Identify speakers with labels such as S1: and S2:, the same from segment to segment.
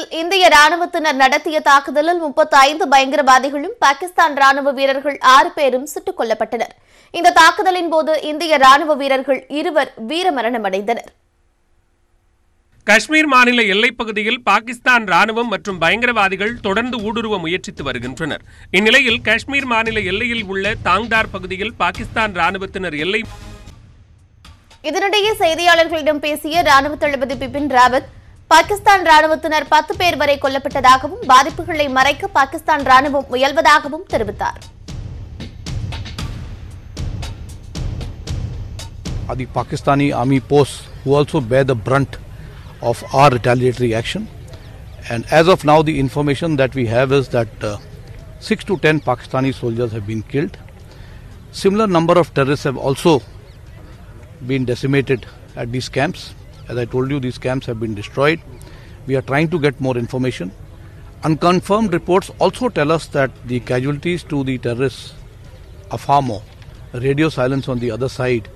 S1: காஷ்மீரில் இந்திய ராணுவத்தினர் நடத்திய தாக்குதலில் முப்பத்தி ஐந்து பயங்கரவாதிகளும் பாகிஸ்தான் ராணுவ வீரர்கள் ஆறு பேரும் சுட்டுக் கொல்லப்பட்டனர் இந்த தாக்குதலின் போது இந்திய ராணுவ வீரர்கள் இருவர் வீரமரணம் அடைந்தனர்
S2: காஷ்மீர் மாநில எல்லைப் பகுதியில் பாகிஸ்தான் ராணுவம் மற்றும் பயங்கரவாதிகள் தொடர்ந்து ஊடுருவ முயற்சித்து வருகின்றனர் இந்நிலையில் காஷ்மீர் மாநில எல்லையில் உள்ள தாங்தார் பகுதியில் பாகிஸ்தான் ராணுவத்தினர் எல்லை
S1: இதனிடையே செய்தியாளர்களிடம் பேசிய ராணுவ தளபதி பிபின் ராவத் பாகிஸ்தான் ராணுவத்தினர் பத்து பேர் வரை கொல்லப்பட்டதாகவும் பாதிப்புகளை மறைக்க பாகிஸ்தான் ராணுவம் முயல்வதாகவும் தெரிவித்தார்
S3: The Pakistani army posts who also bear the brunt of our retaliatory action. And as of now, the information that we have is that uh, 6 to 10 Pakistani soldiers have been killed. Similar number of terrorists have also been decimated at these camps. As I told you, these camps have been destroyed. We are trying to get more information. Unconfirmed reports also tell us that the casualties to the terrorists are far more. Radio silence on the other side,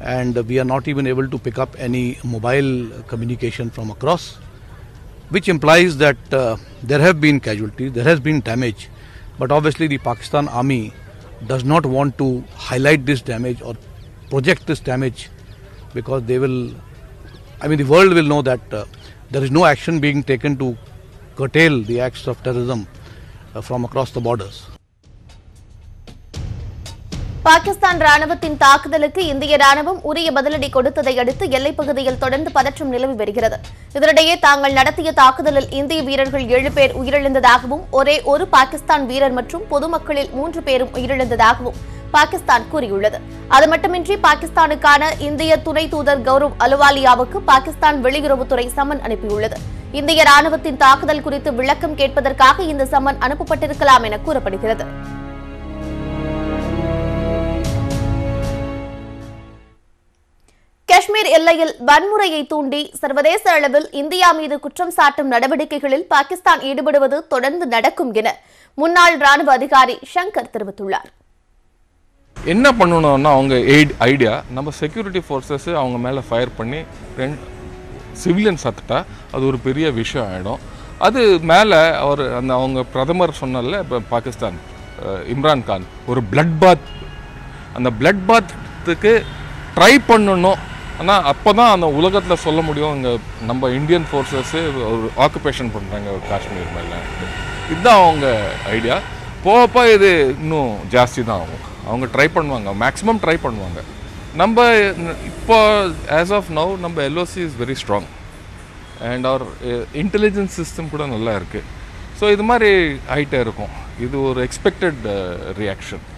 S3: and we are not even able to pick up any mobile communication from across, which implies that uh, there have been casualties, there has been damage, but obviously the Pakistan army does not want to highlight this damage or project this damage because they will I mean, the world will know that uh, there is no action being taken to curtail the acts of terrorism uh, from across the borders.
S1: Pakistan ராணுவத்தின் தாக்குதலுக்கு இந்திய ராணுவம் உரிய பதிலடி கொடுத்ததை அடுத்து எல்லைப் பகுதியில் தொடர்ந்து பதற்றம் நிலவி வருகிறது இதனிடையே தாங்கள் நடத்திய தாக்குதலில் இந்திய வீரர்கள் ஏழு பேர் உயிரிழந்ததாகவும் ஒரே ஒரு பாகிஸ்தான் வீரர் மற்றும் பொதுமக்களில் மூன்று பேரும் உயிரிழந்ததாகவும் பாகிஸ்தான் கூறியுள்ளது அது மட்டுமின்றி பாகிஸ்தானுக்கான இந்திய துணை தூதர் கௌரவ் அலுவாலியாவுக்கு பாகிஸ்தான் வெளியுறவுத்துறை சம்மன் அனுப்பியுள்ளது இந்திய ராணுவத்தின் தாக்குதல் குறித்து விளக்கம் கேட்பதற்காக இந்த சம்மன் அனுப்பப்பட்டிருக்கலாம் என கூறப்படுகிறது காஷ்மீர் எல்லையில் வன்முறையை தூண்டி சர்வதேச அளவில் இந்தியா மீது குற்றம் சாட்டும் நடவடிக்கைகளில் பாகிஸ்தான் ஈடுபடுவது தொடர்ந்து நடக்கும் என முன்னாள் ராணுவ அதிகாரி ஷங்கர் தெரிவித்துள்ளாா்
S2: என்ன பண்ணணும்னா அவங்க எய்ட் ஐடியா நம்ம செக்யூரிட்டி ஃபோர்ஸஸ் அவங்க மேலே ஃபயர் பண்ணி ரெண்ட் சிவிலியன் சத்துட்டா அது ஒரு பெரிய விஷயம் ஆகிடும் அது மேலே அவர் அந்த அவங்க பிரதமர் சொன்னால இப்போ பாகிஸ்தான் இம்ரான் கான் ஒரு பிளட் பாத் அந்த பிளட் பாத்துக்கு ட்ரை பண்ணணும் ஆனால் அப்போ தான் அந்த உலகத்தில் சொல்ல முடியும் இங்கே நம்ம இந்தியன் ஃபோர்ஸஸ்ஸு ஒரு ஆக்குபேஷன் பண்ணுறாங்க காஷ்மீர் மேலே இதுதான் அவங்க ஐடியா போகப்போ இது இன்னும் ஜாஸ்தி தான் ஆகும் அவங்க ட்ரை பண்ணுவாங்க மேக்ஸிமம் ட்ரை பண்ணுவாங்க நம்ம இப்போ ஆஸ் ஆஃப் நவ் நம்ம LOC is very strong and our intelligence system கூட நல்லா இருக்குது ஸோ இது மாதிரி ஆகிட்டே இருக்கும் இது ஒரு expected reaction eh,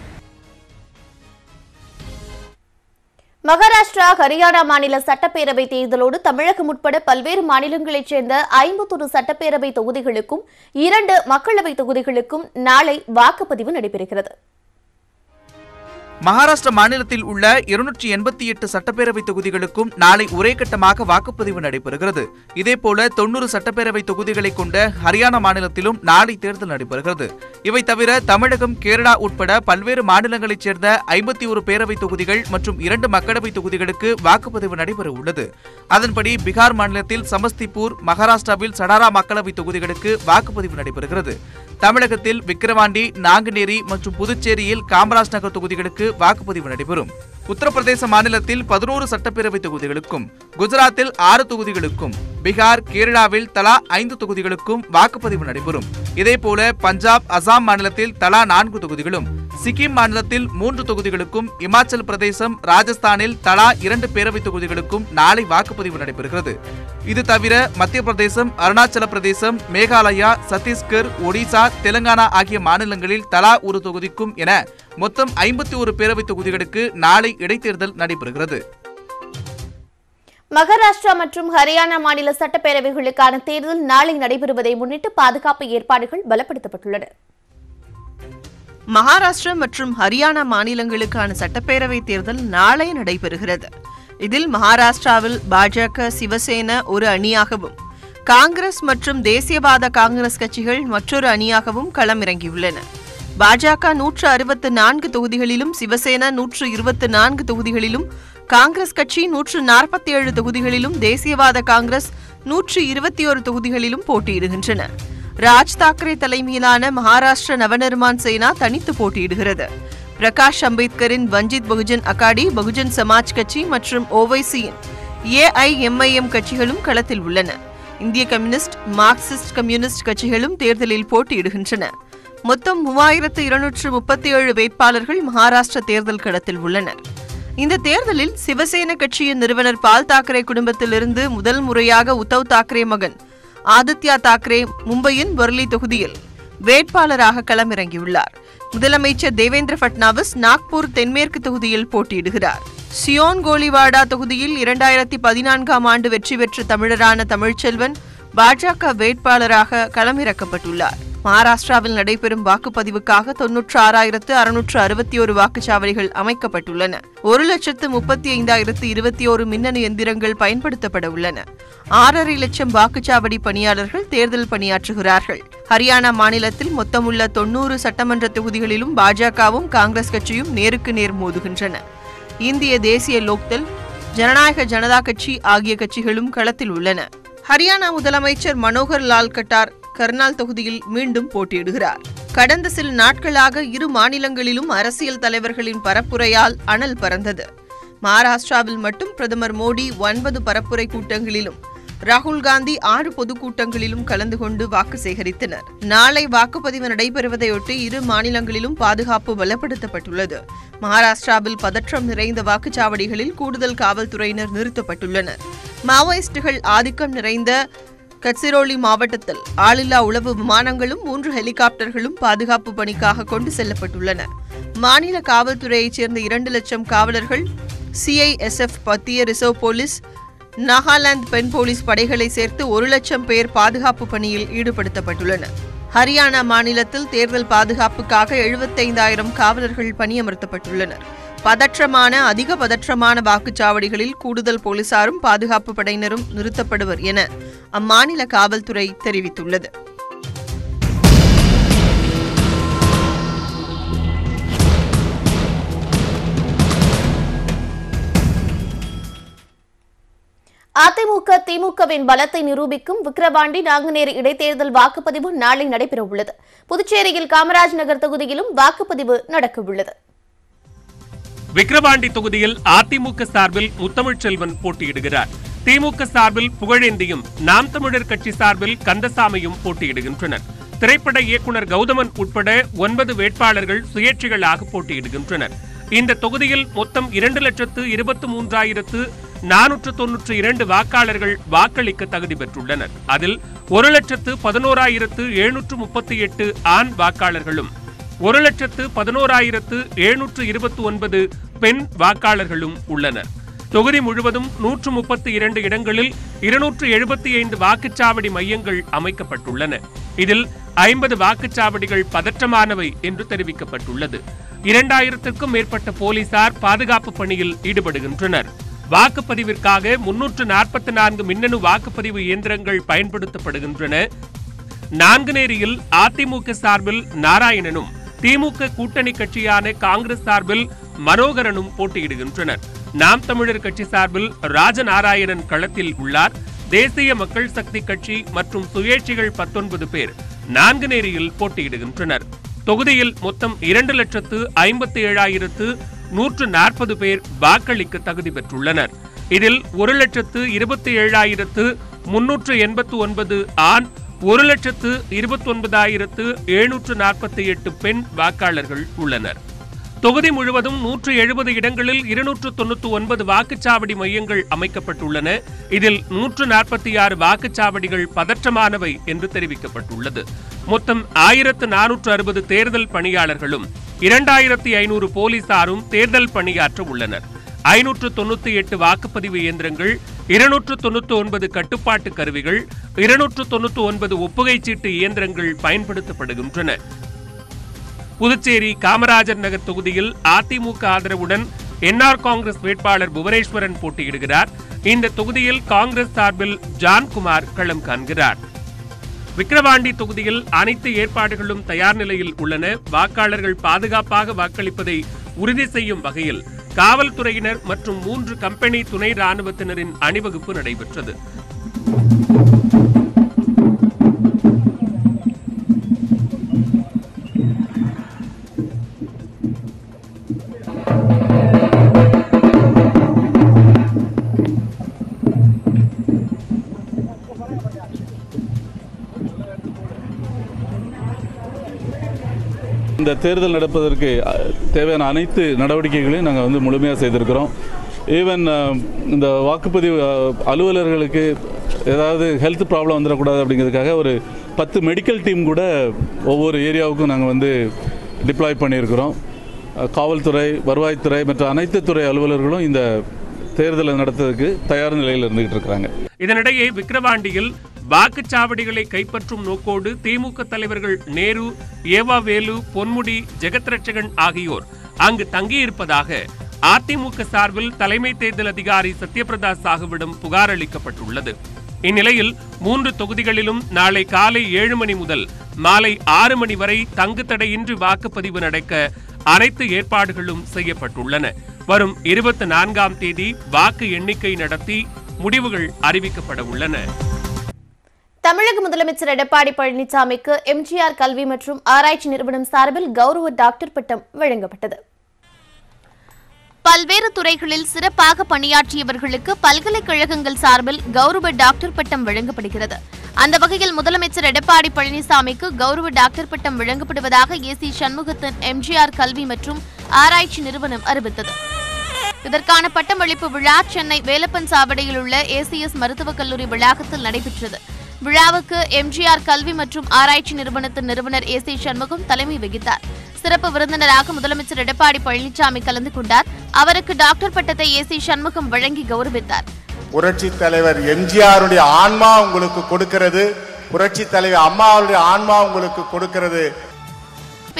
S1: Maharashtra Haryana மாநில சட்டப்பேரவை தேர்தலோடு தமிழகம் உட்பட பல்வேறு மாநிலங்களைச் சேர்ந்த ஐம்பத்தொரு சட்டப்பேரவை தொகுதிகளுக்கும் இரண்டு மக்களவை தொகுதிகளுக்கும் நாளை வாக்குப்பதிவு நடைபெறுகிறது
S4: மகாராஷ்டிர மாநிலத்தில் உள்ள இருநூற்றி எண்பத்தி எட்டு சட்டப்பேரவை தொகுதிகளுக்கும் நாளை ஒரே கட்டமாக வாக்குப்பதிவு நடைபெறுகிறது இதேபோல தொன்னூறு சட்டப்பேரவை தொகுதிகளை கொண்ட ஹரியானா மாநிலத்திலும் நாளை தேர்தல் நடைபெறுகிறது இவை தவிர தமிழகம் கேரளா உட்பட பல்வேறு மாநிலங்களைச் சேர்ந்த ஐம்பத்தி ஒரு பேரவைத் தொகுதிகள் மற்றும் இரண்டு மக்களவைத் தொகுதிகளுக்கு வாக்குப்பதிவு நடைபெற உள்ளது அதன்படி பீகார் மாநிலத்தில் சமஸ்திபூர் மகாராஷ்டிராவில் சடாரா மக்களவைத் தொகுதிகளுக்கு வாக்குப்பதிவு நடைபெறுகிறது தமிழகத்தில் விக்கிரவாண்டி நாங்குநேரி மற்றும் புதுச்சேரியில் காமராஜ் நகர் தொகுதிகளுக்கு வாக்குப்பதிவு நடைபெறும் உத்தரப்பிரதேச மாநிலத்தில் பதினோரு சட்டப்பேரவை தொகுதிகளுக்கும் குஜராத்தில் ஆறு தொகுதிகளுக்கும் பீகார் கேரளாவில் தலா ஐந்து தொகுதிகளுக்கும் வாக்குப்பதிவு நடைபெறும் இதேபோல பஞ்சாப் அசாம் மாநிலத்தில் தலா நான்கு தொகுதிகளும் சிக்கிம் மாநிலத்தில் மூன்று தொகுதிகளுக்கும் இமாச்சல் பிரதேசம் ராஜஸ்தானில் தலா இரண்டு பேரவைத் தொகுதிகளுக்கும் நாளை வாக்குப்பதிவு நடைபெறுகிறது இது தவிர மத்திய பிரதேசம் அருணாச்சல பிரதேசம் மேகாலயா சத்தீஸ்கர் ஒடிசா தெலங்கானா ஆகிய மாநிலங்களில் தலா ஒரு தொகுதிக்கும் என மொத்தம் ஐம்பத்தி ஒரு பேரவைத் தொகுதிகளுக்கு நாளை இடைத்தேர்தல் நடைபெறுகிறது
S1: மகாராஷ்டிரா மற்றும் ஹரியானா மாநில சட்டப்பேரவைகளுக்கான தேர்தல் நாளை நடைபெறுவதை முன்னிட்டு பாதுகாப்பு ஏற்பாடுகள் பலப்படுத்தப்பட்டுள்ளன
S5: மகாராஷ்டிரா மற்றும் ஹரியானா மாநிலங்களுக்கான சட்டப்பேரவைத் தேர்தல் நாளை நடைபெறுகிறது இதில் மகாராஷ்டிராவில் பாஜக சிவசேனா ஒரு அணியாகவும் காங்கிரஸ் மற்றும் தேசியவாத காங்கிரஸ் கட்சிகள் மற்றொரு அணியாகவும் களமிறங்கியுள்ளன பாஜக நூற்று அறுபத்து நான்கு தொகுதிகளிலும் சிவசேனா நூற்று இருபத்து நான்கு தொகுதிகளிலும் காங்கிரஸ் கட்சி நூற்று நாற்பத்தி ஏழு தொகுதிகளிலும் தேசியவாத காங்கிரஸ் நூற்று இருபத்தி ஒரு தொகுதிகளிலும் போட்டியிடுகின்றன ராஜ் தாக்கரே தலைமையிலான மகாராஷ்டிர நவநிர்மாண் சேனா தனித்து போட்டியிடுகிறது பிரகாஷ் அம்பேத்கரின் வஞ்சித் பகுஜன் அகாடி பகுஜன் சமாஜ் கட்சி மற்றும் ஓவைசியின் ஏஐஎம்ஐஎம் கட்சிகளும் களத்தில் உள்ளன இந்திய கம்யூனிஸ்ட் மார்க்சிஸ்ட் கம்யூனிஸ்ட் கட்சிகளும் தேர்தலில் போட்டியிடுகின்றன மொத்தம் மூவாயிரத்து இருநூற்று முப்பத்தி ஏழு வேட்பாளர்கள் மகாராஷ்டிர தேர்தல் களத்தில் உள்ளனர் இந்த தேர்தலில் சிவசேன கட்சியின் நிறுவனர் பால் தாக்கரே குடும்பத்திலிருந்து முதல் முறையாக உத்தவ் தாக்கரே மகன் ஆதித்யா தாக்கரே மும்பையின் பொர்லி தொகுதியில் வேட்பாளராக களமிறங்கியுள்ளார் முதலமைச்சர் தேவேந்திர பட்னாவிஸ் நாக்பூர் தென்மேற்கு தொகுதியில் போட்டியிடுகிறார் சியோன் கோலிவாடா தொகுதியில் இரண்டாயிரத்தி பதினான்காம் ஆண்டு வெற்றி பெற்ற தமிழரான தமிழ்ச்செல்வன் பாஜக வேட்பாளராக களமிறக்கப்பட்டுள்ளார் மகாராஷ்டிராவில் நடைபெறும் வாக்குப்பதிவுக்காக தொன்னூற்று ஆறாயிரத்து அறுநூற்று அறுபத்தி ஒரு வாக்குச்சாவடிகள் அமைக்கப்பட்டுள்ளன ஒரு லட்சத்து முப்பத்தி ஐந்தாயிரத்து இருபத்தி ஒரு மின்னணு எந்திரங்கள் பயன்படுத்தப்பட உள்ளன ஆறரை லட்சம் வாக்குச்சாவடி பணியாளர்கள் தேர்தல் பணியாற்றுகிறார்கள் ஹரியானா மாநிலத்தில் மொத்தமுள்ள தொன்னூறு சட்டமன்ற தொகுதிகளிலும் பாஜகவும் காங்கிரஸ் கட்சியும் நேருக்கு நேர் மோதுகின்றன இந்திய தேசிய லோக்தல் ஜனநாயக ஜனதா கட்சி ஆகிய கட்சிகளும் களத்தில் உள்ளன ஹரியானா முதலமைச்சர் மனோகர் லால் கட்டார் கர்னால் தொகுதியில் மீண்டும் போட்டியிடுகிறார் கடந்த சில நாட்களாக இரு மாநிலங்களிலும் அரசியல் தலைவர்களின் பரப்புரையால் அனல் பறந்தது மகாராஷ்டிராவில் மட்டும் பிரதமர் மோடி ஒன்பது பரப்புரை கூட்டங்களிலும் ராகுல் காந்தி ஆறு பொதுக்கூட்டங்களிலும் கலந்து கொண்டு வாக்கு சேகரித்தனர் நாளை வாக்குப்பதிவு நடைபெறுவதையொட்டி இரு மாநிலங்களிலும் பாதுகாப்பு பலப்படுத்தப்பட்டுள்ளது மகாராஷ்டிராவில் பதற்றம் நிறைந்த வாக்குச்சாவடிகளில் கூடுதல் காவல்துறையினர் நிறுத்தப்பட்டுள்ளனர் மாவோயிஸ்டுகள் ஆதிக்கம் நிறைந்த கட்சிரோலி மாவட்டத்தில் ஆளில்லா உளவு விமானங்களும் மூன்று ஹெலிகாப்டர்களும் பாதுகாப்பு பணிக்காக கொண்டு செல்லப்பட்டுள்ளன மாநில காவல்துறையைச் சேர்ந்த இரண்டு லட்சம் காவலர்கள் சிஐஎஸ்எஃப் மத்திய ரிசர்வ் போலீஸ் நாகாலாந்து பெண் போலீஸ் படைகளை சேர்த்து ஒரு லட்சம் பேர் பாதுகாப்பு பணியில் ஈடுபடுத்தப்பட்டுள்ளனர் ஹரியானா மாநிலத்தில் தேர்தல் பாதுகாப்புக்காக எழுபத்தைந்தாயிரம் காவலர்கள் பணியமர்த்தப்பட்டுள்ளனர் பதற்றமான அதிக பதற்றமான வாக்குச்சாவடிகளில் கூடுதல் போலீசாரும் பாதுகாப்பு படையினரும் நிறுத்தப்படுவர் என அம்மாநில காவல்துறை தெரிவித்துள்ளது
S1: அதிமுக திமுகவின் பலத்தை நிரூபிக்கும் விக்கிரவாண்டி நாங்குநேரி இடைத்தேர்தல் வாக்குப்பதிவு நாளை நடைபெறவுள்ளது புதுச்சேரியில் காமராஜ் நகர் தொகுதியிலும் வாக்குப்பதிவு நடக்கவுள்ளது
S2: விக்கிரவாண்டி தொகுதியில் அதிமுக சார்பில் முத்தமிழ் செல்வன் போட்டியிடுகிறார் திமுக சார்பில் புகழேந்தியும் நாம் தமிழர் கட்சி சார்பில் கந்தசாமியும் போட்டியிடுகின்றனர் திரைப்பட இயக்குனர் கௌதமன் உட்பட ஒன்பது வேட்பாளர்கள் சுயேட்சைகளாக போட்டியிடுகின்றனர் இந்த தொகுதியில் மொத்தம் இரண்டு லட்சத்து இருபத்தி மூன்றாயிரத்து நானூற்று தொன்னூற்று இரண்டு வாக்காளர்கள் வாக்களிக்க தகுதி பெற்றுள்ளனர் அதில் ஒரு லட்சத்து பதினோராயிரத்து எழுநூற்று முப்பத்தி எட்டு ஆண் வாக்காளர்களும் ஒரு லட்சத்து பதினோராயிரத்து எழுநூற்று இருபத்தி ஒன்பது பெண் வாக்காளர்களும் உள்ளனர் தொகுதி முழுவதும் நூற்று முப்பத்தி இரண்டு இடங்களில் இருநூற்று எழுபத்தி ஐந்து வாக்குச்சாவடி மையங்கள் அமைக்கப்பட்டுள்ளன இதில் ஐம்பது வாக்குச்சாவடிகள் பதற்றமானவை என்று தெரிவிக்கப்பட்டுள்ளது இரண்டாயிரத்திற்கும் மேற்பட்ட போலீசார் பாதுகாப்பு பணியில் ஈடுபடுகின்றனர் வாக்குப்பதிவிற்காக முன்னூற்று நாற்பத்தி நான்கு மின்னணு வாக்குப்பதிவு இயந்திரங்கள் பயன்படுத்தப்படுகின்றன நான்குநேரியில் அதிமுக சார்பில் நாராயணனும் திமுக கூட்டணி கட்சியான காங்கிரஸ் சார்பில் மனோகரனும் போட்டியிடுகின்றனர் நாம் தமிழர் கட்சி சார்பில் ராஜநாராயணன் களத்தில் உள்ளார் தேசிய மக்கள் சக்தி கட்சி மற்றும் சுயேட்சிகள் பத்தொன்பது பேர் நான்கு நேரியில் போட்டியிடுகின்றனர் தொகுதியில் மொத்தம் இரண்டு லட்சத்து ஐம்பத்தி ஏழாயிரத்து நூற்று நாற்பது பேர் வாக்களிக்க தகுதி பெற்றுள்ளனர் இதில் ஒரு லட்சத்து இருபத்தி ஏழாயிரத்து முன்னூற்று எண்பத்து ஒன்பது ஆண் ஒரு லட்சத்து இருபத்தொன்பதாயிரத்து எழுநூற்று நாற்பத்தி எட்டு பெண் வாக்காளர்கள் உள்ளனர் தொகுதி முழுவதும் நூற்று எழுபது இடங்களில் இருநூற்று தொன்னூற்று ஒன்பது வாக்குச்சாவடி மையங்கள் அமைக்கப்பட்டுள்ளன இதில் நூற்று நாற்பத்தி ஆறு வாக்குச்சாவடிகள் பதற்றமானவை என்று தெரிவிக்கப்பட்டுள்ளது மொத்தம் ஆயிரத்து நானூற்று அறுபது தேர்தல் பணியாளர்களும் இரண்டாயிரத்தி ஐநூறு போலீசாரும் தேர்தல் பணியாற்ற உள்ளனர் ஐநூற்று தொண்ணூத்தி எட்டு வாக்குப்பதிவு இயந்திரங்கள் இருநூற்று தொண்ணூத்தி ஒன்பது கட்டுப்பாட்டு கருவிகள் இருநூற்று தொண்ணூத்தி ஒன்பது ஒப்புகை சீட்டு இயந்திரங்கள் பயன்படுத்தப்படுகின்றன புதுச்சேரி காமராஜர் நகர் தொகுதியில் அதிமுக ஆதரவுடன் என்ஆர் காங்கிரஸ் வேட்பாளர் புவனேஸ்வரன் போட்டியிடுகிறார் இந்த தொகுதியில் காங்கிரஸ் சார்பில் ஜான்குமார் களம் காண்கிறார் விக்கிரவாண்டி தொகுதியில் அனைத்து ஏற்பாடுகளும் தயார் நிலையில் உள்ளன வாக்காளர்கள் பாதுகாப்பாக வாக்களிப்பதை உறுதி செய்யும் வகையில் காவல்துறையினர் மற்றும் மூன்று கம்பெனி துணை ராணுவத்தினரின் அணிவகுப்பு நடைபெற்றது இந்த தேர்தல் நடப்பதற்கு தேவையான அனைத்து நடவடிக்கைகளையும் நாங்கள் வந்து முழுமையாக செய்திருக்கிறோம் ஈவன் இந்த வாக்குப்பதிவு அலுவலர்களுக்கு ஏதாவது ஹெல்த் ப்ராப்ளம் வந்துடக்கூடாது அப்படிங்கிறதுக்காக ஒரு பத்து மெடிக்கல் டீம் கூட ஒவ்வொரு ஏரியாவுக்கும் நாங்கள் வந்து டிப்ளாய் பண்ணியிருக்கிறோம் காவல்துறை வருவாய்த்துறை மற்ற அனைத்து துறை அலுவலர்களும் இந்த தேர்தலை நடத்துறதுக்கு தயார் நிலையில் இருந்துகிட்டு இருக்கிறாங்க இதனிடையே விக்கிரவாண்டியில் வாக்குச்சாவடிகளை கைப்பற்றும் நோக்கோடு திமுக தலைவர்கள் நேரு வேலு பொன்முடி ஜெகத்ரட்சகன் ஆகியோர் அங்கு தங்கியிருப்பதாக அதிமுக சார்பில் தலைமை தேர்தல் அதிகாரி சத்யபிரதா சாகுவிடம் புகார் அளிக்கப்பட்டுள்ளது இந்நிலையில் மூன்று தொகுதிகளிலும் நாளை காலை ஏழு மணி முதல் மாலை ஆறு மணி வரை தங்கு தடையின்றி வாக்குப்பதிவு நடக்க அனைத்து ஏற்பாடுகளும் செய்யப்பட்டுள்ளன வரும் இருபத்தி நான்காம் தேதி வாக்கு எண்ணிக்கை நடத்தி முடிவுகள் அறிவிக்கப்பட உள்ளன
S1: தமிழக முதலமைச்சர் எடப்பாடி பழனிசாமிக்கு எம்ஜிஆர் கல்வி மற்றும் ஆராய்ச்சி நிறுவனம் சார்பில் கௌரவ டாக்டர் பட்டம் வழங்கப்பட்டது பல்வேறு துறைகளில் சிறப்பாக பணியாற்றியவர்களுக்கு பல்கலைக்கழகங்கள் சார்பில் கௌரவ டாக்டர் பட்டம் வழங்கப்படுகிறது அந்த வகையில் முதலமைச்சர் எடப்பாடி பழனிசாமிக்கு கௌரவ டாக்டர் பட்டம் வழங்கப்படுவதாக ஏ சி சண்முகத்தின் எம்ஜிஆர் கல்வி மற்றும் ஆராய்ச்சி நிறுவனம் அறிவித்தது இதற்கான பட்டமளிப்பு விழா சென்னை வேலப்பன் சாவடியில் உள்ள ஏசிஎஸ் மருத்துவக் கல்லூரி வளாகத்தில் நடைபெற்றது விழாவுக்கு எம்ஜிஆர் கல்வி மற்றும் ஆராய்ச்சி நிறுவனத்தின் நிறுவனர் ஏ சி சண்முகம் தலைமை வகித்தார் சிறப்பு விருந்தினராக முதலமைச்சர் எடப்பாடி பழனிசாமி கலந்து கொண்டார் அவருக்கு டாக்டர் பட்டத்தை ஏ சி சண்முகம் வழங்கி கௌரவித்தார்
S2: புரட்சி தலைவர் எம்ஜிஆருடைய ஆன்மா உங்களுக்கு கொடுக்கிறது புரட்சி தலைவர் அம்மாவுடைய ஆன்மா உங்களுக்கு கொடுக்கிறது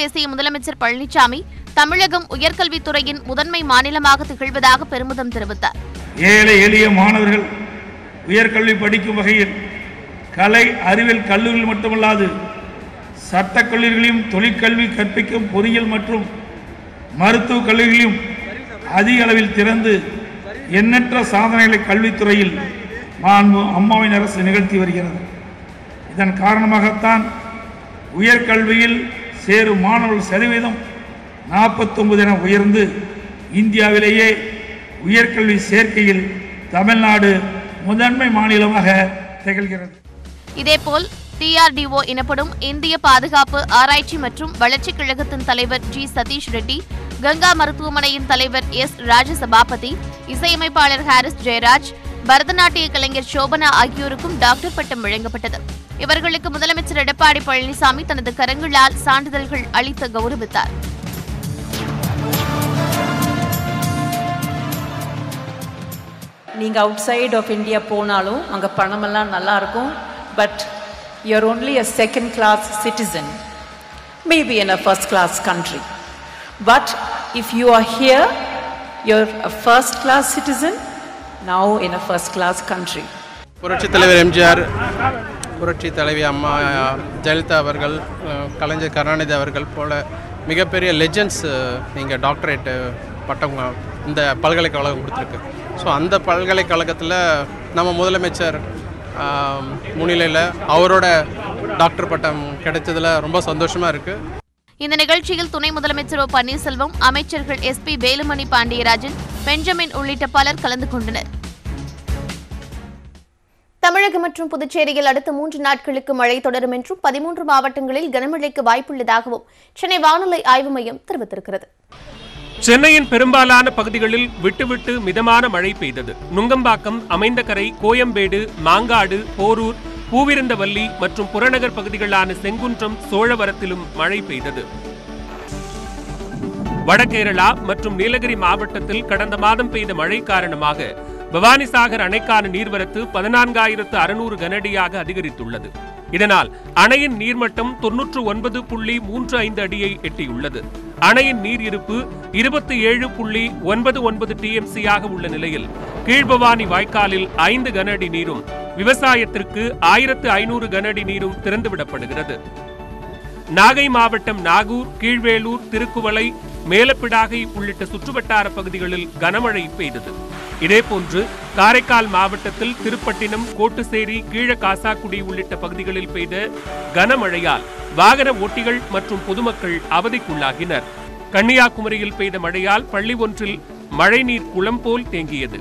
S1: பேசிய முதலமைச்சர் பழனிசாமி தமிழகம் உயர்கல்வித்துறையின் முதன்மை மாநிலமாக திகழ்வதாக பெருமிதம் தெரிவித்தார்
S2: ஏழை எளிய மாணவர்கள் உயர்கல்வி படிக்கும் வகையில் கலை அறிவியல் கல்லூரிகள் மட்டுமல்லாது சட்ட கல்லூரிகளையும் தொழிற்கல்வி கற்பிக்கும் பொறியியல் மற்றும் மருத்துவக் கல்லூரிகளையும் அதிக அளவில் திறந்து எண்ணற்ற சாதனைகளை கல்வித்துறையில் மாண்பு அம்மாவின் அரசு நிகழ்த்தி வருகிறது இதன் காரணமாகத்தான் உயர்கல்வியில் சேரும் மாணவர்கள் சதவீதம் நாற்பத்தொன்பது என உயர்ந்து இந்தியாவிலேயே உயர்கல்வி சேர்க்கையில் தமிழ்நாடு முதன்மை மாநிலமாக திகழ்கிறது
S1: இதேபோல் டிஆர்டிஓ எனப்படும் இந்திய பாதுகாப்பு ஆராய்ச்சி மற்றும் வளர்ச்சிக் கழகத்தின் தலைவர் ஜி சதீஷ் ரெட்டி கங்கா மருத்துவமனையின் தலைவர் எஸ் ராஜசபாபதி இசையமைப்பாளர் ஹாரிஸ் ஜெயராஜ் பரதநாட்டிய கலைஞர் சோபனா ஆகியோருக்கும் டாக்டர் பட்டம் வழங்கப்பட்டது இவர்களுக்கு முதலமைச்சர் எடப்பாடி பழனிசாமி தனது கரங்களால் சான்றிதழ்கள் அளித்து கௌரவித்தார்
S5: நீங்கள் அவுட் சைட் ஆஃப் இந்தியா போனாலும் அங்கே பணமெல்லாம் நல்லாயிருக்கும் but you're only a second class citizen, maybe in a first class country. But if you are here, you're a first class citizen now in a first class country
S4: புரட்சித்
S2: தலைவர் எம்ஜிஆர் புரட்சி தலைவி அம்மா ஜெயலலிதா அவர்கள் கலைஞர் கருணாநிதி அவர்கள் போல மிகப்பெரிய லெஜெண்ட்ஸ் நீங்கள் டாக்டரேட்டு பட்டம் இந்த பல்கலைக்கழகம் கொடுத்துருக்கு ஸோ அந்த பல்கலைக்கழகத்தில் நம்ம முதலமைச்சர் முன்னிலையில் அவரோட
S4: டாக்டர் பட்டம் கிடைச்சதில் ரொம்ப சந்தோஷமாக இருக்கு
S1: இந்த நிகழ்ச்சியில் துணை முதலமைச்சர் ஓ பன்னீர்செல்வம் அமைச்சர்கள் S P Velumani Pandiarajan Benjamin உள்ளிட்ட பலர் கலந்து கொண்டனர் தமிழகம் மற்றும் புதுச்சேரியில் அடுத்த மூன்று நாட்களுக்கு மழை தொடரும் என்றும் பதிமூன்று மாவட்டங்களில் கனமழைக்கு வாய்ப்புள்ளதாகவும் சென்னை வானிலை ஆய்வு மையம் தெரிவித்திருக்கிறது
S2: சென்னையின் பெரும்பாலான பகுதிகளில் விட்டுவிட்டு மிதமான மழை பெய்தது நுங்கம்பாக்கம் அமைந்தகரை கோயம்பேடு மாங்காடு போரூர் பூவிருந்தவல்லி மற்றும் புறநகர் பகுதிகளான செங்குன்றம் சோழவரத்திலும் மழை பெய்தது வடகேரளா மற்றும் நீலகிரி மாவட்டத்தில் கடந்த மாதம் பெய்த மழை காரணமாக பவானிசாகர் அணைக்கான நீர்வரத்து பதினான்காயிரத்து அறுநூறு கனஅடியாக அதிகரித்துள்ளது இதனால் அணையின் நீர்மட்டம் தொன்னூற்று ஒன்பது புள்ளி மூன்று ஐந்து அடியை எட்டியுள்ளது அணையின் நீர் இருப்பு இருபத்தி ஏழு புள்ளி ஒன்பது ஒன்பது டிஎம்சியாக உள்ள நிலையில் கீழ்பவானி வாய்க்காலில் ஐந்து கனஅடி நீரும் விவசாயத்திற்கு ஆயிரத்து ஐநூறு கனஅடி நீரும் திறந்துவிடப்படுகிறது நாகை மாவட்டம் நாகூர் கீழ்வேலூர் திருக்குவளை மேலப்பிடாகை உள்ளிட்ட சுற்றுவட்டார பகுதிகளில் கனமழை பெய்தது இதேபோன்று காரைக்கால் மாவட்டத்தில் திருப்பட்டினம் கோட்டுசேரி கீழ காசாக்குடி உள்ளிட்ட பகுதிகளில் பெய்த கனமழையால் வாகன ஓட்டிகள் மற்றும் பொதுமக்கள் அவதிக்குள்ளாகினர் கன்னியாகுமரியில் பெய்த மழையால் பள்ளி ஒன்றில் மழைநீர் குளம் போல் தேங்கியது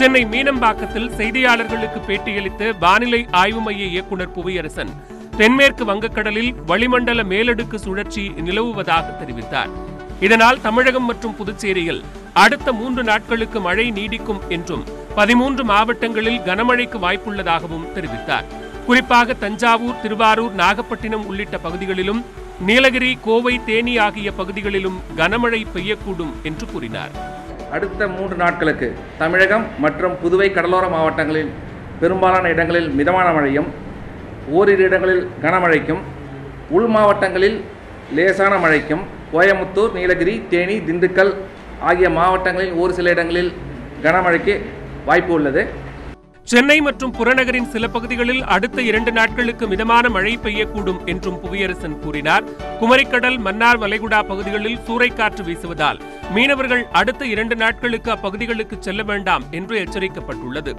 S2: சென்னை மீனம்பாக்கத்தில் செய்தியாளர்களுக்கு பேட்டியளித்த வானிலை ஆய்வு மைய இயக்குநர் புவியரசன் தென்மேற்கு வங்கக்கடலில் வளிமண்டல மேலடுக்கு சுழற்சி நிலவுவதாக தெரிவித்தார் இதனால் தமிழகம் மற்றும் புதுச்சேரியில் அடுத்த மூன்று நாட்களுக்கு மழை நீடிக்கும் என்றும் பதிமூன்று மாவட்டங்களில் கனமழைக்கு வாய்ப்புள்ளதாகவும் தெரிவித்தார் குறிப்பாக தஞ்சாவூர் திருவாரூர் நாகப்பட்டினம் உள்ளிட்ட பகுதிகளிலும் நீலகிரி கோவை தேனி ஆகிய பகுதிகளிலும் கனமழை பெய்யக்கூடும் என்று கூறினார் அடுத்த மூன்று நாட்களுக்கு தமிழகம் மற்றும் புதுவை கடலோர மாவட்டங்களில் பெரும்பாலான இடங்களில் மிதமான மழையும் ஓரிரு இடங்களில் கனமழைக்கும் உள் மாவட்டங்களில் லேசான மழைக்கும் கோயமுத்தூர்
S4: நீலகிரி தேனி திண்டுக்கல் ஆகிய மாவட்டங்களில் ஒரு சில இடங்களில் கனமழைக்கு
S2: வாய்ப்பு உள்ளது சென்னை மற்றும் புறநகரின் சில பகுதிகளில் அடுத்த இரண்டு நாட்களுக்கு மிதமான மழை பெய்யக்கூடும் என்றும் புவியரசன் கூறினார் குமரிக்கடல் மன்னார் வளைகுடா பகுதிகளில் சூறைக்காற்று வீசுவதால் மீனவர்கள் அடுத்த இரண்டு நாட்களுக்கு அப்பகுதிகளுக்கு செல்ல வேண்டாம் என்று எச்சரிக்கப்பட்டுள்ளது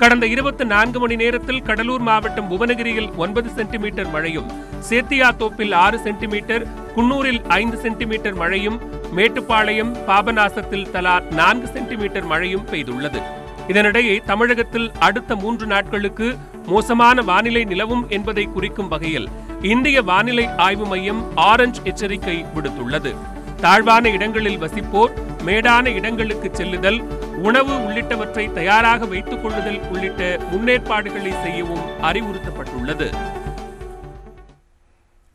S2: கடந்த இருபத்தி நான்கு மணி நேரத்தில் கடலூர் மாவட்டம் புவனகிரியில் ஒன்பது சென்டிமீட்டர் மழையும் சேத்தியாத்தோப்பில் ஆறு சென்டிமீட்டர் குன்னூரில் ஐந்து சென்டிமீட்டர் மழையும் மேட்டுப்பாளையம் பாபநாசத்தில் தலா நான்கு சென்டிமீட்டர் மழையும் பெய்துள்ளது இதனிடையே தமிழகத்தில் அடுத்த மூன்று நாட்களுக்கு மோசமான வானிலை நிலவும் என்பதை குறிக்கும் வகையில் இந்திய வானிலை ஆய்வு மையம் ஆரஞ்ச் எச்சரிக்கை விடுத்துள்ளது தாழ்வான இடங்களில் வசிப்போர் மேடான இடங்களுக்கு செல்லுதல் உணவு உள்ளிட்டவற்றை தயாராக வைத்துக் கொள்ளுதல் உள்ளிட்ட முன்னேற்பாடுகளை செய்யவும் அறிவுறுத்தப்பட்டுள்ளது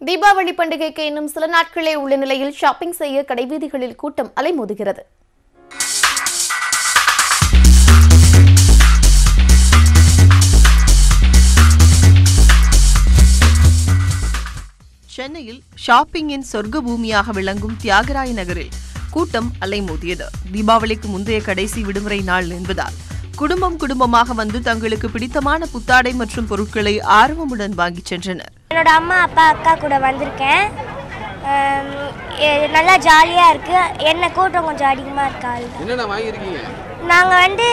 S1: தீபாவளி பண்டிகைக்கு இன்னும் சில நாட்களே உள்ள நிலையில் ஷாப்பிங் செய்ய கடைவீதிகளில் கூட்டம் அலைமோதுகிறது
S5: சென்னையில் ஷாப்பிங்கின் சொர்க்க பூமியாக விளங்கும் தியாகராய நகரில் கூட்டம் அலைமோதியது தீபாவளிக்கு முந்தைய கடைசி விடுமுறை நாள் என்பதால் குடும்பம் குடும்பமாக வந்து தங்களுக்கு பிடித்தமான புத்தாடை மற்றும் பொருட்களை ஆர்வமுடன் வாங்கிச் சென்றனர் என்னோட அம்மா அப்பா அக்கா கூட வந்திருக்கேன் நல்லா
S6: ஜாலியாக இருக்குது என்ன கூட்டம் கொஞ்சம் அதிகமா இருக்கா நாங்க வந்து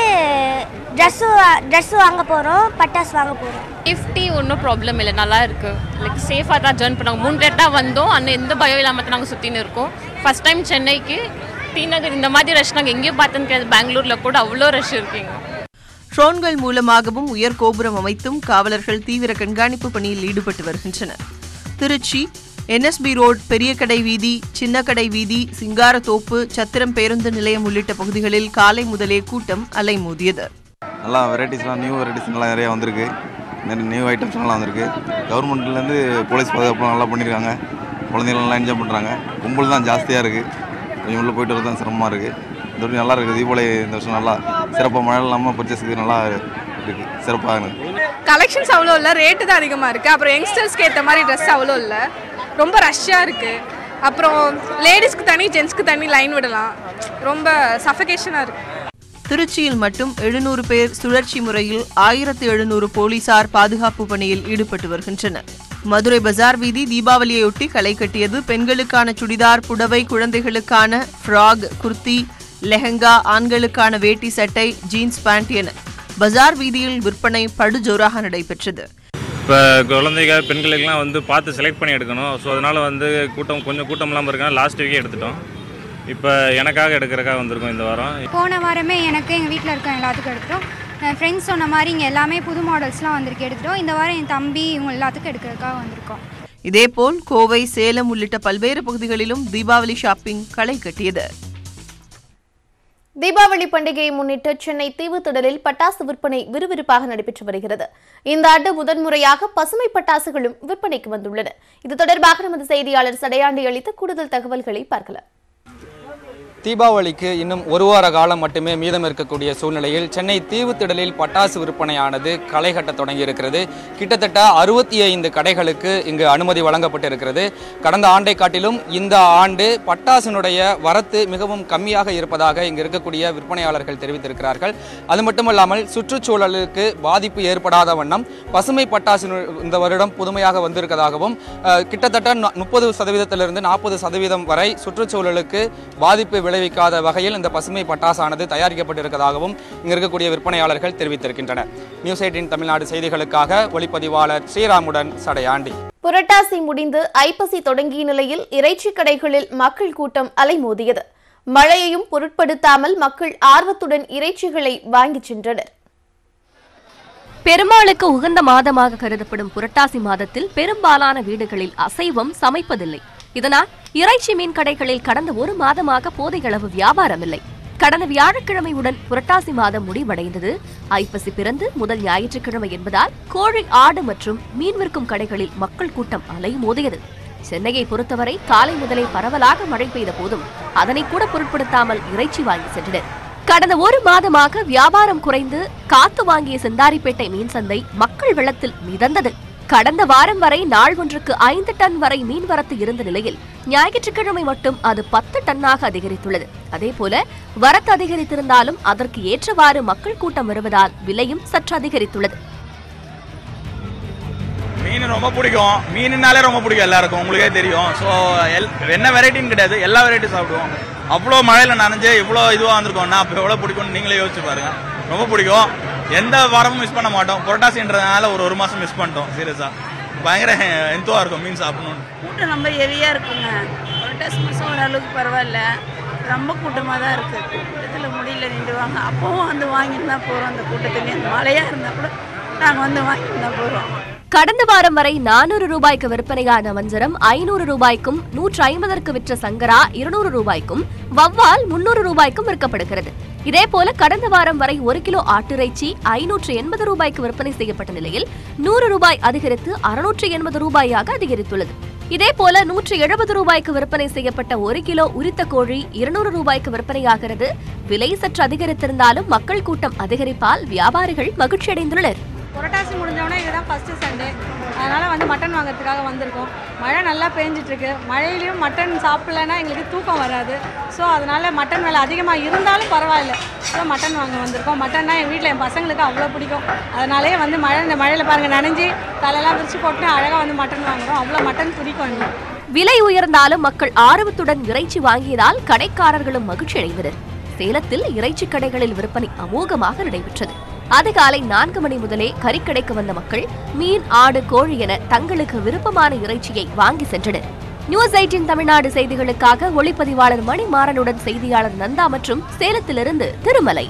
S1: ட்ரெஸ்ஸு ட்ரெஸ்ஸு வாங்க போகிறோம் பட்டாசு வாங்க போகிறோம் சேஃப்டி ஒன்றும் ப்ராப்ளம் இல்லை நல்லா இருக்குது லைக் சேஃபாக தான் ஜேர்ன் பண்ணுவாங்க மூணு டேட்டாக வந்தோம் ஆனால் எந்த பயம் இல்லாமல் தான் நாங்கள் சுற்றின்னு இருக்கோம் ஃபஸ்ட் டைம் சென்னைக்கு டிநகர் இந்த மாதிரி ரஷ் நாங்கள் எங்கேயும் பார்த்தோன்னு கிடையாது பெங்களூரில் கூட அவ்வளோ ரஷ் இருக்கீங்க
S5: ட்ரோன்கள் மூலமாகவும் உயர் கோபுரம் அமைத்தும் காவலர்கள் தீவிர கண்காணிப்பு பணியில் ஈடுபட்டு வருகின்றனர் திருச்சி என்எஸ்பி ரோட் பெரிய கடை வீதி சின்ன கடை வீதி சிங்காரத்தோப்பு சத்திரம் பேருந்து நிலையம் உள்ளிட்ட பகுதிகளில் காலை முதலே கூட்டம் அலைமோதியது
S4: நல்லா வெரைட்டிஸ்லாம் நியூ வெரைட்டிஸ்லாம் நிறையா வந்திருக்கு நிறைய நியூ ஐட்டம்ஸ்லாம் வந்திருக்கு கவர்மெண்ட்லேருந்து போலீஸ் பாதுகாப்புலாம் நல்லா பண்ணியிருக்காங்க குழந்தைகள்லாம் என்ஜாய் பண்ணுறாங்க கும்பல் தான் ஜாஸ்தியாக இருக்குது கொஞ்சம் உள்ளே போய்ட்டு வரது தான் சிரமமாக இருக்குது இந்த வருஷம் நல்லா இருக்குது தீபாவளி இந்த வருஷம் நல்லா சிறப்பாக மழை இல்லாமல் பர்ச்சேஸுக்கு நல்லா இருக்குது சிறப்பாக
S6: கலெக்ஷன்ஸ் அவ்வளோ இல்லை ரேட்டு தான் அதிகமாக இருக்குது அப்புறம் யங்ஸ்டர்ஸ்க்கு ஏற்ற மாதிரி ட்ரெஸ் அவ்வளோ இல்லை ரொம்ப ரஷ்ஷாக இருக்குது அப்புறம் லேடிஸ்க்கு தனி ஜென்ஸ்க்கு தனி லைன் விடலாம் ரொம்ப சஃபகேஷனாக இருக்குது
S5: திருச்சியில் மட்டும் எழுநூறு பேர் சுழற்சி முறையில் ஆயிரத்து எழுநூறு போலீசார் பாதுகாப்பு பணியில் ஈடுபட்டு வருகின்றனர் மதுரை பஜார் வீதி தீபாவளியையொட்டி களை கட்டியது பெண்களுக்கான சுடிதார் புடவை குழந்தைகளுக்கான ஃப்ராக் குர்த்தி லெஹங்கா ஆண்களுக்கான வேட்டி சட்டை ஜீன்ஸ் பேண்ட் என பஜார் வீதியில் விற்பனை படுஜோராக நடைபெற்றது
S2: இப்போ குழந்தைங்க பெண்களுக்கெல்லாம் வந்து பார்த்து செலக்ட் பண்ணி எடுக்கணும் ஸோ அதனால் வந்து கூட்டம் கொஞ்சம் கூட்டம் இருக்கா லாஸ்ட் வீக்கே எடுத்துட்டோம் இப்போ எனக்காக எடுக்கிறக்காக வந்திருக்கோம் இந்த வாரம்
S4: போன வாரமே எனக்கு எங்கள் வீட்டில் இருக்க எல்லாத்துக்கும் எடுத்தோம் ஃப்ரெண்ட்ஸ் சொன்ன மாதிரி இங்கே எல்லாமே புது மாடல்ஸ்லாம் வந்திருக்கு எடுத்துட்டோம் இந்த வாரம் என் தம்பி இவங்க எல்லாத்துக்கும் எடுக்கிறதுக்காக வந்திருக்கோம்
S5: இதேபோல் கோவை சேலம் உள்ளிட்ட பல்வேறு பகுதிகளிலும் தீபாவளி ஷாப்பிங் களை கட்டியது
S1: தீபாவளி பண்டிகையை முன்னிட்டு சென்னை தீவுத்திடலில் பட்டாசு விற்பனை விறுவிறுப்பாக நடைபெற்று வருகிறது இந்த ஆண்டு முதன்முறையாக பசுமை பட்டாசுகளும் விற்பனைக்கு வந்துள்ளன இது தொடர்பாக நமது செய்தியாளர் சடையாண்டி அளித்த கூடுதல் தகவல்களை பார்க்கலாம்
S4: தீபாவளிக்கு இன்னும் ஒரு வார காலம் மட்டுமே மீதம் இருக்கக்கூடிய சூழ்நிலையில் சென்னை தீவுத்திடலில் பட்டாசு விற்பனையானது களை கட்ட தொடங்கியிருக்கிறது கிட்டத்தட்ட அறுபத்தி ஐந்து கடைகளுக்கு இங்கு அனுமதி வழங்கப்பட்டிருக்கிறது கடந்த ஆண்டை காட்டிலும் இந்த ஆண்டு பட்டாசினுடைய வரத்து மிகவும் கம்மியாக இருப்பதாக இங்கு இருக்கக்கூடிய விற்பனையாளர்கள் தெரிவித்திருக்கிறார்கள் அது மட்டுமல்லாமல் சுற்றுச்சூழலுக்கு பாதிப்பு ஏற்படாத வண்ணம் பசுமை பட்டாசு இந்த வருடம் புதுமையாக வந்திருக்கதாகவும் கிட்டத்தட்ட முப்பது சதவீதத்திலிருந்து நாற்பது சதவீதம் வரை சுற்றுச்சூழலுக்கு பாதிப்பு விளைவிக்காத வகையில் இந்த பசுமை பட்டாசானது தயாரிக்கப்பட்டிருக்கதாகவும் இங்கு இருக்கக்கூடிய விற்பனையாளர்கள் தெரிவித்திருக்கின்றனர் நியூஸ் எயிட்டின் தமிழ்நாடு செய்திகளுக்காக ஒளிப்பதிவாளர் ஸ்ரீராமுடன் சடையாண்டி
S1: புரட்டாசி முடிந்து ஐப்பசி தொடங்கிய நிலையில் இறைச்சி கடைகளில் மக்கள் கூட்டம் அலைமோதியது மழையையும் பொருட்படுத்தாமல் மக்கள் ஆர்வத்துடன் இறைச்சிகளை வாங்கிச் சென்றனர் பெருமாளுக்கு உகந்த மாதமாக கருதப்படும் புரட்டாசி மாதத்தில்
S6: பெரும்பாலான வீடுகளில் அசைவம் சமைப்பதில்லை இதனால் இறைச்சி மீன் கடைகளில் கடந்த ஒரு மாதமாக போதையளவு வியாபாரம் இல்லை கடந்த வியாழக்கிழமையுடன் புரட்டாசி மாதம் முடிவடைந்தது ஐப்பசி பிறந்து முதல் ஞாயிற்றுக்கிழமை என்பதால் கோழி ஆடு மற்றும் மீன் விற்கும் கடைகளில் மக்கள் கூட்டம் அலைமோதியது சென்னையை பொறுத்தவரை காலை முதலே பரவலாக மழை பெய்த போதும் அதனை கூட பொருட்படுத்தாமல் இறைச்சி வாங்கி சென்றனர் கடந்த ஒரு மாதமாக வியாபாரம் குறைந்து காத்து வாங்கிய செந்தாரிப்பேட்டை மீன் சந்தை மக்கள் வெள்ளத்தில் மிதந்தது கடந்த வாரம் வரை நாள் ஒன்றுக்கு ஐந்து டன் வரை மீன்வரத்து இருந்த நிலையில் ஞாயிற்றுக்கிழமை மட்டும் அது பத்து டன்னாக அதிகரித்துள்ளது அதே போல வரத்து அதிகரித்திருந்தாலும் அதற்கு ஏற்றவாறு மக்கள் கூட்டம் வருவதால் விலையும் சற்று அதிகரித்துள்ளது
S4: மீன் ரொம்ப பிடிக்கும் மீனுனாலே ரொம்ப பிடிக்கும் எல்லாருக்கும் உங்களுக்கே தெரியும் ஸோ எல் என்ன வெரைட்டின்னு கிடையாது எல்லா வெரைட்டியும் சாப்பிடுவோம் அவ்வளோ மழையில் நனைஞ்சே இவ்வளோ இதுவாக வந்திருக்கோம்னா அப்போ எவ்வளோ பிடிக்கும்னு நீங்களே யோசிச்சு பாருங்கள் ரொம்ப பிடிக்கும் எந்த வாரமும் மிஸ் பண்ண மாட்டோம் புரட்டாசின்றதுனால ஒரு ஒரு மாதம் மிஸ் பண்ணிட்டோம் சீரியஸா பயங்கர எந்தோவாக இருக்கும் மீன் சாப்பிடணும்
S5: கூட்டம் ரொம்ப ஹெவியாக இருக்குங்க புரட்டாசி மாதம் ஓரளவுக்கு பரவாயில்ல ரொம்ப கூட்டமாக தான் இருக்குது கூட்டத்தில் முடியல நின்றுவாங்க அப்போவும் வந்து வாங்கிட்டு தான் போகிறோம்
S4: அந்த கூட்டத்துலேயே மழையாக இருந்தால் கூட நாங்கள் வந்து வாங்கிட்டு தான் போகிறோம்
S6: கடந்த வாரம் வரை நானூறு ரூபாய்க்கு விற்பனையான வஞ்சரம் ஐநூறு ரூபாய்க்கும் நூற்று ஐம்பதற்கு விற்ற சங்கரா இருநூறு ரூபாய்க்கும் வவ்வால் முன்னூறு ரூபாய்க்கும் விற்கப்படுகிறது இதேபோல கடந்த வாரம் வரை ஒரு கிலோ ஆட்டிறைச்சி ஐநூற்று எண்பது ரூபாய்க்கு விற்பனை செய்யப்பட்ட நிலையில் நூறு ரூபாய் அதிகரித்து அறுநூற்று எண்பது ரூபாயாக அதிகரித்துள்ளது இதேபோல நூற்று எழுபது ரூபாய்க்கு விற்பனை செய்யப்பட்ட ஒரு கிலோ உரித்த கோழி இருநூறு ரூபாய்க்கு விற்பனையாகிறது விலை சற்று அதிகரித்திருந்தாலும் மக்கள் கூட்டம் அதிகரிப்பால் வியாபாரிகள் மகிழ்ச்சியடைந்துள்ளனர்
S1: புரட்டாசி முடிஞ்சோடனே இதுதான் ஃபஸ்ட்டு சண்டே அதனால் வந்து மட்டன் வாங்குறதுக்காக வந்திருக்கோம் மழை நல்லா பேஞ்சிட்ருக்கு மழையிலையும் மட்டன் சாப்பிட்லன்னா எங்களுக்கு தூக்கம் வராது ஸோ அதனால் மட்டன் விலை அதிகமாக இருந்தாலும் பரவாயில்ல ஸோ மட்டன் வாங்க வந்திருக்கோம் மட்டன்னா என் வீட்டில் என் பசங்களுக்கு அவ்வளோ பிடிக்கும் அதனாலே வந்து மழை இந்த மழையில் பாருங்கள் நனைஞ்சி தலையெல்லாம் பிரித்து போட்டு அழகாக
S6: வந்து மட்டன் வாங்குகிறோம் அவ்வளோ மட்டன் பிடிக்கும் எங்களுக்கு விலை உயர்ந்தாலும் மக்கள் ஆர்வத்துடன் இறைச்சி வாங்கியதால் கடைக்காரர்களும் மகிழ்ச்சி அடைந்தனர் சேலத்தில் இறைச்சி கடைகளில் விற்பனை அமோகமாக நடைபெற்றது அதிகாலை நான்கு மணி முதலே கறிக்கடைக்கு வந்த மக்கள் மீன் ஆடு கோழி என தங்களுக்கு விருப்பமான இறைச்சியை வாங்கி சென்றனர் நியூஸ் எயிட்டின் தமிழ்நாடு செய்திகளுக்காக ஒளிப்பதிவாளர்
S1: மணி மாறனுடன் செய்தியாளர் நந்தா மற்றும் சேலத்திலிருந்து திருமலை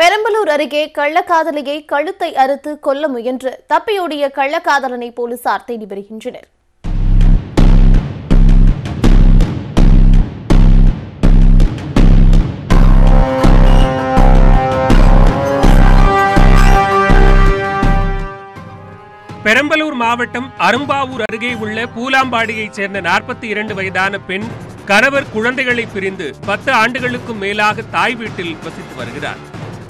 S1: பெரம்பலூர் அருகே கள்ளக்காதலியை கழுத்தை அறுத்து கொல்ல முயன்று தப்பியோடிய கள்ளக்காதலனை போலீசார் தேடி வருகின்றனர்
S2: பெரம்பலூர் மாவட்டம் அரும்பாவூர் அருகே உள்ள பூலாம்பாடியைச் சேர்ந்த நாற்பத்தி இரண்டு வயதான பெண் கணவர் குழந்தைகளை பிரிந்து பத்து ஆண்டுகளுக்கும் மேலாக தாய் வீட்டில் வசித்து வருகிறார்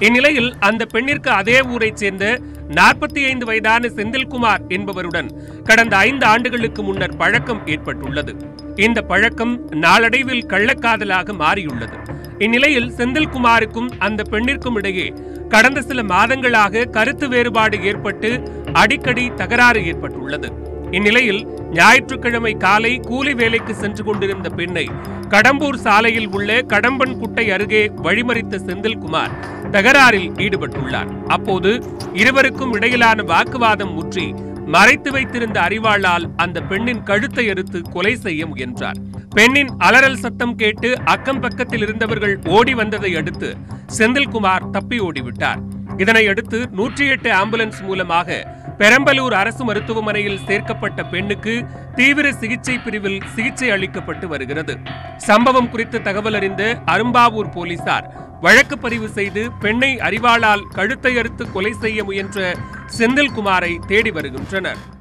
S2: இந்நிலையில் அந்த பெண்ணிற்கு அதே ஊரைச் சேர்ந்த நாற்பத்தி ஐந்து வயதான செந்தில்குமார் என்பவருடன் கடந்த ஐந்து ஆண்டுகளுக்கு முன்னர் பழக்கம் ஏற்பட்டுள்ளது இந்த பழக்கம் நாளடைவில் கள்ளக்காதலாக மாறியுள்ளது இந்நிலையில் செந்தில்குமாருக்கும் அந்த பெண்ணிற்கும் இடையே கடந்த சில மாதங்களாக கருத்து வேறுபாடு ஏற்பட்டு அடிக்கடி தகராறு ஏற்பட்டுள்ளது இந்நிலையில் ஞாயிற்றுக்கிழமை காலை கூலி வேலைக்கு சென்று கொண்டிருந்த பெண்ணை கடம்பூர் சாலையில் உள்ள கடம்பன் குட்டை அருகே வழிமறித்த செந்தில்குமார் தகராறில் ஈடுபட்டுள்ளார் அப்போது இருவருக்கும் இடையிலான வாக்குவாதம் முற்றி மறைத்து வைத்திருந்த அறிவாளால் அந்த பெண்ணின் கழுத்தை எடுத்து கொலை செய்ய முயன்றார் பெண்ணின் அலறல் சத்தம் கேட்டு அக்கம் பக்கத்தில் இருந்தவர்கள் ஓடி வந்ததை அடுத்து செந்தில்குமார் தப்பி ஓடிவிட்டார் இதனை அடுத்து நூற்றி எட்டு ஆம்புலன்ஸ் மூலமாக பெரம்பலூர் அரசு மருத்துவமனையில் சேர்க்கப்பட்ட பெண்ணுக்கு தீவிர சிகிச்சை பிரிவில் சிகிச்சை அளிக்கப்பட்டு வருகிறது சம்பவம் குறித்து தகவல் அறிந்த அரும்பாவூர் போலீசார் வழக்கு பதிவு செய்து பெண்ணை அறிவாளால் கழுத்தை அறுத்து கொலை செய்ய முயன்ற செந்தில்குமாரை தேடி வருகின்றனர்